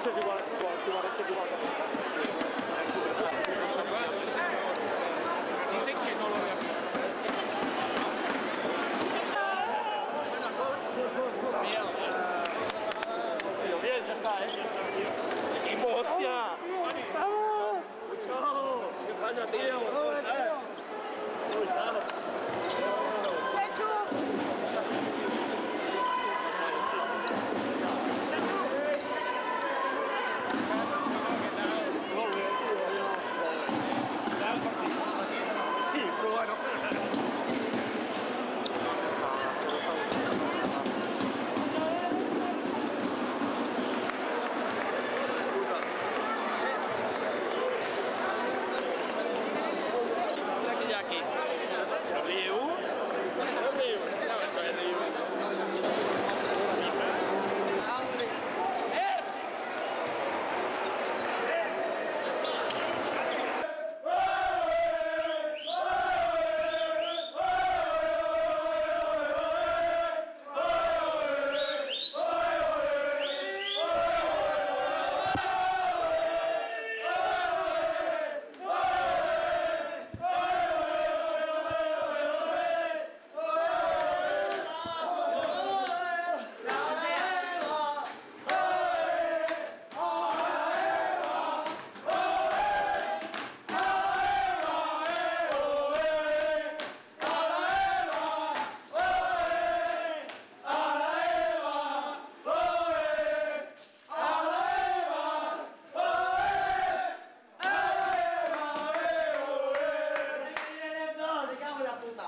Mesajı var.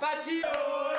Patio!